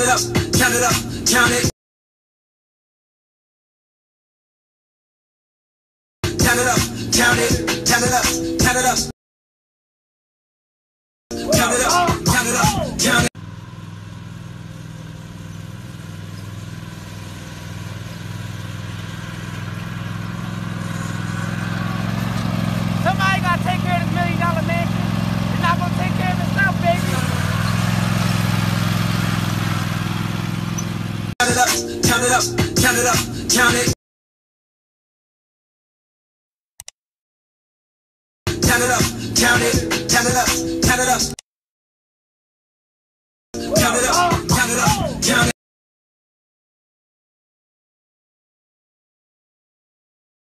it up, count it up, count it. Count it up, count it, count it up, count it up. Count it up, it up, count it up, count it up, count it. Count it up, count it, count it up, count it up.